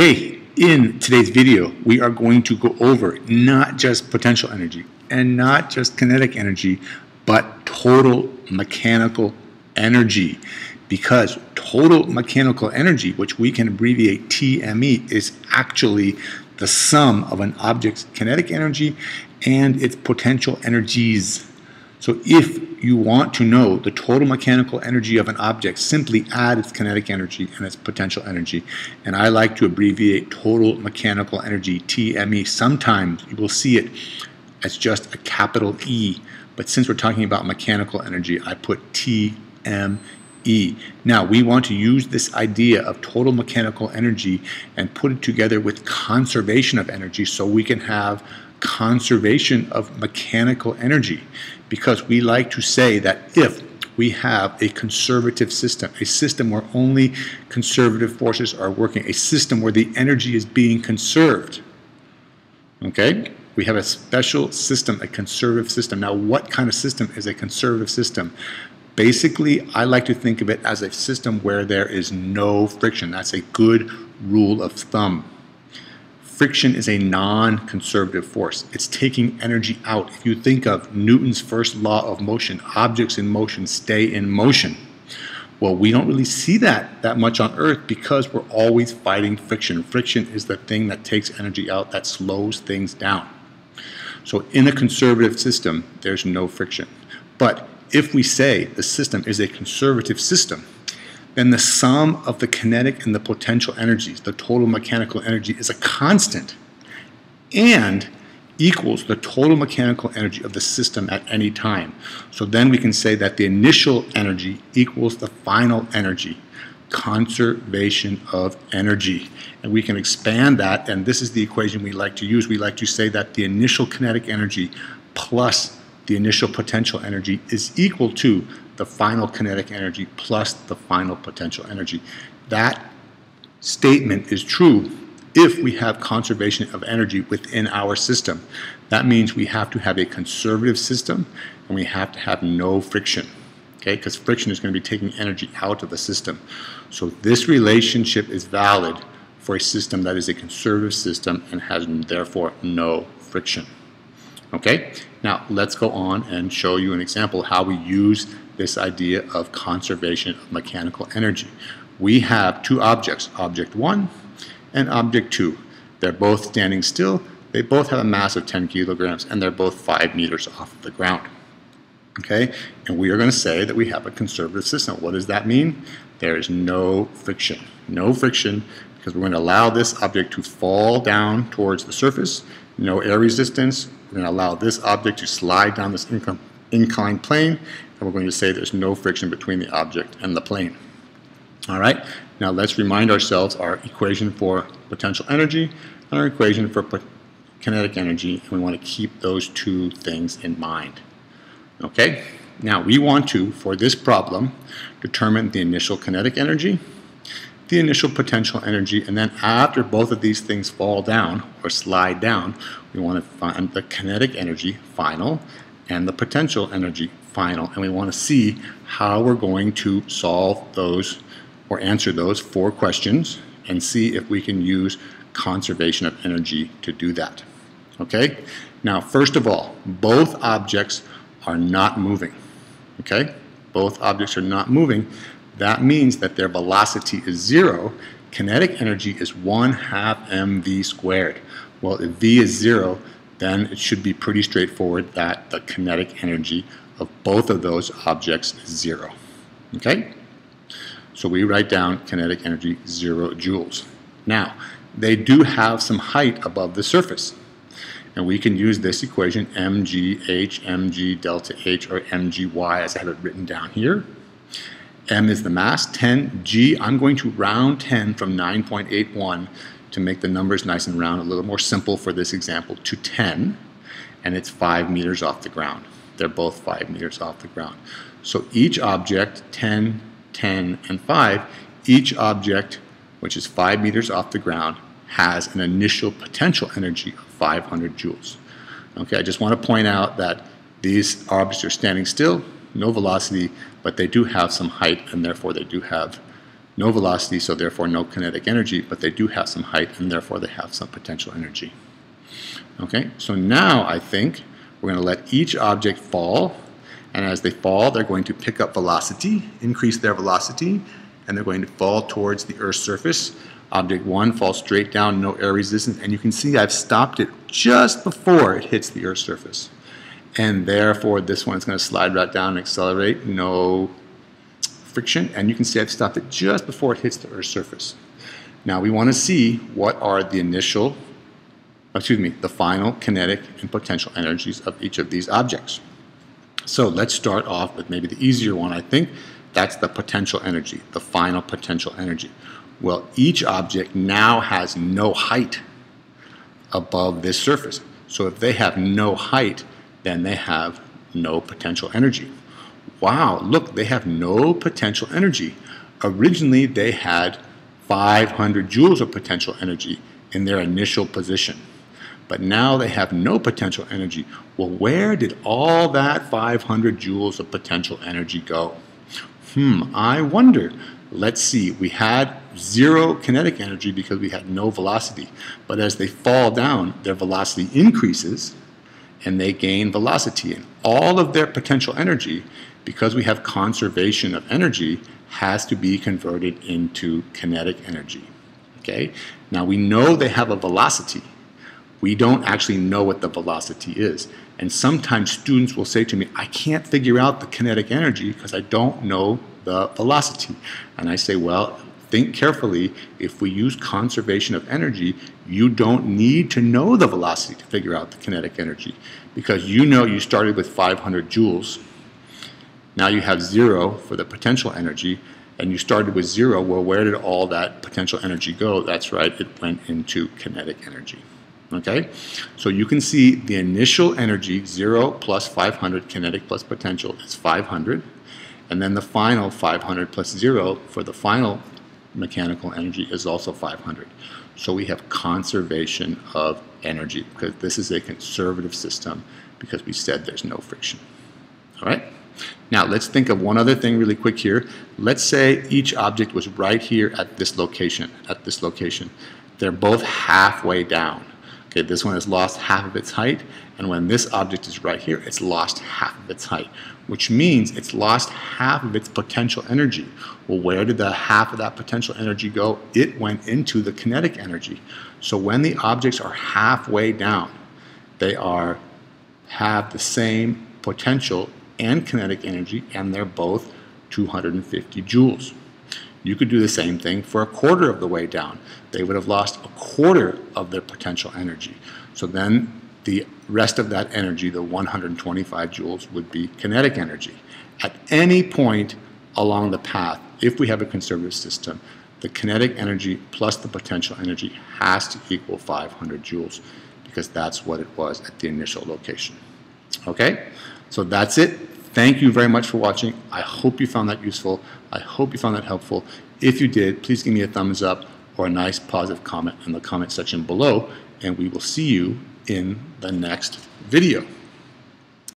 Okay, in today's video, we are going to go over not just potential energy and not just kinetic energy, but total mechanical energy. Because total mechanical energy, which we can abbreviate TME, is actually the sum of an object's kinetic energy and its potential energies. So if you want to know the total mechanical energy of an object, simply add its kinetic energy and its potential energy. And I like to abbreviate total mechanical energy, TME. Sometimes you will see it as just a capital E, but since we're talking about mechanical energy, I put TME. Now, we want to use this idea of total mechanical energy and put it together with conservation of energy so we can have conservation of mechanical energy because we like to say that if we have a conservative system, a system where only conservative forces are working, a system where the energy is being conserved, okay? We have a special system, a conservative system. Now, what kind of system is a conservative system? Basically, I like to think of it as a system where there is no friction. That's a good rule of thumb. Friction is a non-conservative force. It's taking energy out. If you think of Newton's first law of motion, objects in motion stay in motion. Well, we don't really see that that much on Earth because we're always fighting friction. Friction is the thing that takes energy out, that slows things down. So in a conservative system, there's no friction. But if we say the system is a conservative system, then the sum of the kinetic and the potential energies, the total mechanical energy, is a constant and equals the total mechanical energy of the system at any time. So then we can say that the initial energy equals the final energy, conservation of energy. And we can expand that, and this is the equation we like to use. We like to say that the initial kinetic energy plus the initial potential energy is equal to the final kinetic energy plus the final potential energy. That statement is true if we have conservation of energy within our system. That means we have to have a conservative system and we have to have no friction. Okay, because friction is going to be taking energy out of the system. So this relationship is valid for a system that is a conservative system and has therefore no friction. Okay, now let's go on and show you an example how we use this idea of conservation of mechanical energy. We have two objects, object 1 and object 2. They're both standing still, they both have a mass of 10 kilograms, and they're both 5 meters off the ground. Okay, and we are going to say that we have a conservative system. What does that mean? There is no friction. No friction because we're going to allow this object to fall down towards the surface. No air resistance. We're going to allow this object to slide down this inclined plane and we're going to say there's no friction between the object and the plane. All right, now let's remind ourselves our equation for potential energy and our equation for kinetic energy, and we want to keep those two things in mind. Okay, now we want to, for this problem, determine the initial kinetic energy, the initial potential energy, and then after both of these things fall down or slide down, we want to find the kinetic energy, final, and the potential energy, final, and we want to see how we're going to solve those or answer those four questions and see if we can use conservation of energy to do that. Okay? Now, first of all, both objects are not moving. Okay? Both objects are not moving. That means that their velocity is zero. Kinetic energy is 1 half mv squared. Well, if v is zero, then it should be pretty straightforward that the kinetic energy of both of those objects is zero. Okay? So we write down kinetic energy zero joules. Now, they do have some height above the surface. And we can use this equation, mgh, mg delta h, or mgy as I have it written down here. m is the mass, 10, g, I'm going to round 10 from 9.81 to make the numbers nice and round, a little more simple for this example, to 10, and it's 5 meters off the ground. They're both 5 meters off the ground. So each object, 10, 10, and 5, each object, which is 5 meters off the ground, has an initial potential energy of 500 joules. Okay, I just want to point out that these objects are standing still, no velocity, but they do have some height, and therefore they do have no velocity, so therefore no kinetic energy, but they do have some height, and therefore they have some potential energy. Okay, so now I think we're going to let each object fall, and as they fall, they're going to pick up velocity, increase their velocity, and they're going to fall towards the Earth's surface. Object 1 falls straight down, no air resistance, and you can see I've stopped it just before it hits the Earth's surface. And therefore, this one is going to slide right down and accelerate, no friction, and you can see I've stopped it just before it hits the Earth's surface. Now we want to see what are the initial, excuse me, the final kinetic and potential energies of each of these objects. So let's start off with maybe the easier one, I think. That's the potential energy, the final potential energy. Well, each object now has no height above this surface. So if they have no height, then they have no potential energy wow, look, they have no potential energy. Originally, they had 500 joules of potential energy in their initial position. But now they have no potential energy. Well, where did all that 500 joules of potential energy go? Hmm, I wonder. Let's see, we had zero kinetic energy because we had no velocity. But as they fall down, their velocity increases and they gain velocity. And all of their potential energy because we have conservation of energy, has to be converted into kinetic energy. Okay? Now we know they have a velocity. We don't actually know what the velocity is. And sometimes students will say to me, I can't figure out the kinetic energy because I don't know the velocity. And I say, well, think carefully. If we use conservation of energy, you don't need to know the velocity to figure out the kinetic energy because you know you started with 500 joules now you have zero for the potential energy, and you started with zero. Well, where did all that potential energy go? That's right, it went into kinetic energy. Okay, so you can see the initial energy, 0 plus 500, kinetic plus potential, is 500. And then the final 500 plus 0 for the final mechanical energy is also 500. So we have conservation of energy because this is a conservative system because we said there's no friction. All right? Now let's think of one other thing really quick here. Let's say each object was right here at this location, at this location. They're both halfway down. Okay, this one has lost half of its height, and when this object is right here, it's lost half of its height, which means it's lost half of its potential energy. Well, where did the half of that potential energy go? It went into the kinetic energy. So when the objects are halfway down, they are have the same potential and kinetic energy, and they're both 250 joules. You could do the same thing for a quarter of the way down. They would have lost a quarter of their potential energy. So then the rest of that energy, the 125 joules, would be kinetic energy. At any point along the path, if we have a conservative system, the kinetic energy plus the potential energy has to equal 500 joules because that's what it was at the initial location. Okay, so that's it. Thank you very much for watching. I hope you found that useful. I hope you found that helpful. If you did, please give me a thumbs up or a nice positive comment in the comment section below, and we will see you in the next video.